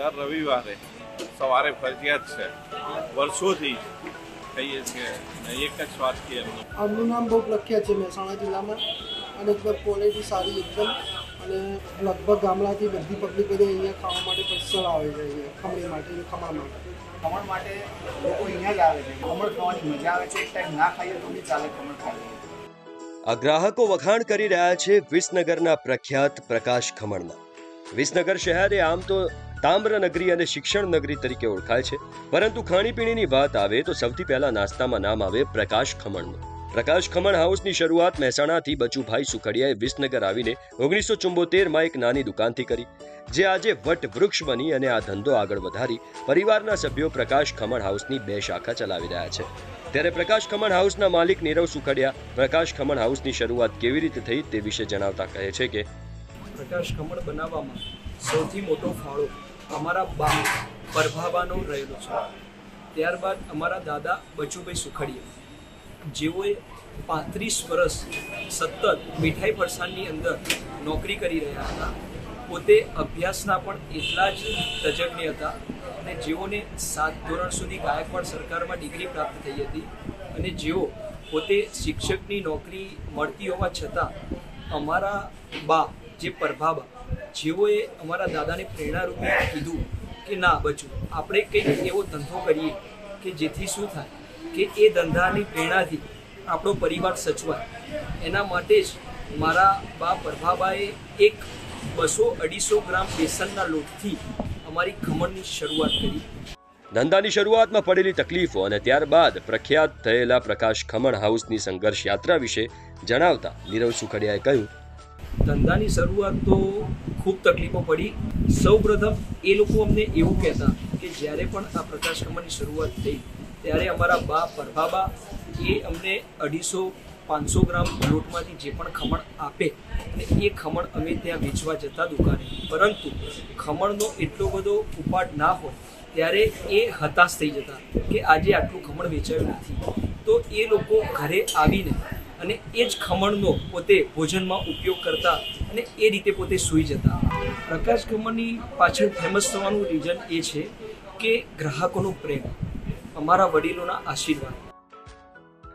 દર રવિવારે સવારે ફરજિયાત છે. વર્ષોથી કહીએ છીએ એક જ સ્વાદથી એમનું. આમનું નામ બહુ પ્રખ્યાત છે મહેસાણા જિલ્લામાં અને એકદમ ક્વોલિટી સારી એકદમ અને લગભગ ગામડાથી બધી પબ્લિક બધી અહીંયા ખાવા માટે પૈસા આવે છે અહીંયા ખમણી માટે ખમણ માટે. ખમણ માટે લોકો અહીંયા જ આવે છે. ખમણ ખાવાની મજા આવે છે. એક ટાઈમ ના ખાઈએ તો બી ચાલે ખમણ ખાઈએ આ ગ્રાહકો વખાણ કરી રહ્યા છે વિસનગરના પ્રખ્યાત પ્રકાશ ખમણના. વિસનગર શહેર આમ તો તામ્ર નગરી અને શિક્ષણ નગરી તરીકે ઓળખાય છે. પરંતુ ખાણીપીણીની વાત આવે તો સૌથી પહેલા નાસ્તામાં નામ આવે પ્રકાશ ખમણનું. પ્રકાશ ખમણ હાઉસની શરૂઆત મહેસાણાથી બચુભાઈ સુખડિયાએ વિસનગર આવીને ઓગણીસો ચુંબોતેરમાં એક નાની દુકાનથી કરી. જે આજે વટ વૃક્ષ બની અને આ ધંધો આગળ વધારી પરિવારના સભ્યો પ્રકાશ ખમણ હાઉસની બે શાખા ચલાવી રહ્યા છે. ત્યારે પ્રકાશ ખમણ હાઉસના માલિક નીરવ સુખડિયા પ્રકાશ ખમણ હાઉસની શરૂઆત કેવી રીતે થઈ તે વિશે જણાવતા કહે છે કે પ્રકાશ કમળ બનાવવામાં સૌથી મોટો ફાળો અમારા બા પરભાવાનો રહેલો છે. ત્યારબાદ અમારા દાદા બચુભાઈ સુખડીયા. જેઓએ પાંત્રીસ વર્ષ સતત મીઠાઈ ફરસાણની અંદર નોકરી કરી રહ્યા હતા. પોતે અભ્યાસના પણ એટલા જ તજજ્ઞ હતા અને જેઓને સાત ધોરણ સુધી ગાયકવાડ સરકારમાં ડિગ્રી પ્રાપ્ત થઈ હતી અને જેઓ પોતે શિક્ષકની નોકરી મળતી હોવા છતાં અમારા બા જે પરભાબા જેઓએ અમારા દાદાને પ્રેરણારૂપે કીધું કે ના બચું, આપણે કંઈક એવો ધંધો કરીએ કે જેથી શું થાય કે એ ધંધાની પ્રેરણાથી આપણો પરિવાર સચવાય. એના માટે જ મારા બા પ્રભાબાએ એક બસો અઢીસો ગ્રામ બેસનના લોટથી અમારી ખમણની શરૂઆત કરી. ધંધાની શરૂઆતમાં પડેલી તકલીફો અને ત્યારબાદ પ્રખ્યાત થયેલા પ્રકાશ ખમણ હાઉસની સંઘર્ષ યાત્રા વિશે જણાવતા નીરવ સુખડિયાએ કહ્યું ધંધાની શરૂઆત તો ખૂબ તકલીફો પડી. સૌ પ્રથમ એ લોકો અમને એવું કહેતા કે જ્યારે પણ આ પ્રકાશ કમાની શરૂઆત થઈ, ત્યારે અમારા બા પરભાબા એ અમને અઢીસો પાંચસો ગ્રામ લોટમાંથી જે પણ ખમણ આપે અને એ ખમણ અમે ત્યાં વેચવા જતા દુકાને. પરંતુ ખમણનો એટલો બધો ઉપાડ ના હોય, ત્યારે એ હતાશ થઈ જતા કે આજે આટલું ખમણ વેચાયું નથી. તો એ લોકો ઘરે આવીને અને એ જ ખમણનો પોતે ભોજનમાં ઉપયોગ કરતા અને એ રીતે પોતે સૂઈ જતા. પ્રકાશ ખમણની પાછળ ફેમસ થવાનું રીઝન એ છે કે ગ્રાહકોનો પ્રેમ, અમારા વડીલોના આશીર્વાદ.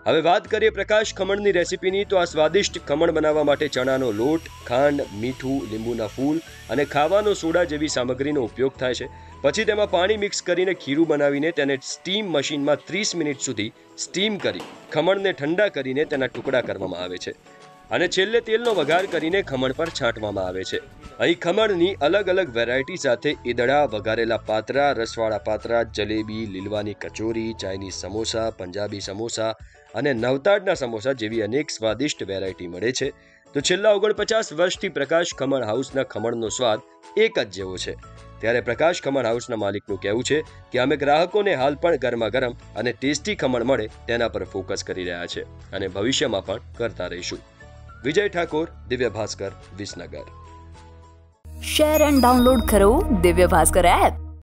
હવે વાત કરીએ પ્રકાશ ખમણની રેસિપીની, તો આ સ્વાદિષ્ટ ખમણ બનાવવા માટે ચણાનો લોટ, ખાંડ, મીઠું, લીંબુના ફૂલ અને ખાવાનો સોડા જેવી સામગ્રીનો ઉપયોગ થાય છે. પછી તેમાં પાણી મિક્સ કરીને ખીરું બનાવીને તેને સ્ટીમ મશીનમાં ત્રીસ મિનિટ સુધી સ્ટીમ કરી, ખમણને ઠંડા કરીને તેના ટુકડા કરવામાં આવે છે. અને છેલ્લે તેલનો વઘાર કરીને ખમણ પર છાંટવામાં આવે છે. અહીં ખમણની અલગ અલગ વેરાયટી સાથે ઈદડા, વઘારેલા પાત્રા, રસવાળા પાત્રા, જલેબી, લીલવાની કચોરી, ચાઇનીઝ સમોસા, પંજાબી સમોસા અને નવતાડના સમોસા જેવી અનેક સ્વાદિષ્ટ વેરાયટી મળે છે. તો છેલ્લા ઓગણપચાસ વર્ષથી પ્રકાશ ખમણ હાઉસના ખમણનો સ્વાદ એક જ જેવો છે. ત્યારે પ્રકાશ ખમણ હાઉસના માલિકનું કહેવું છે કે અમે ગ્રાહકોને હાલ પણ ગરમા ગરમ અને ટેસ્ટી ખમણ મળે તેના પર ફોકસ કરી રહ્યા છે અને ભવિષ્યમાં પણ કરતા રહીશું. Vijay Thakor Divya Bhaskar Visnagar. Share and download કરો દિવ્ય ભાસ્કર એપ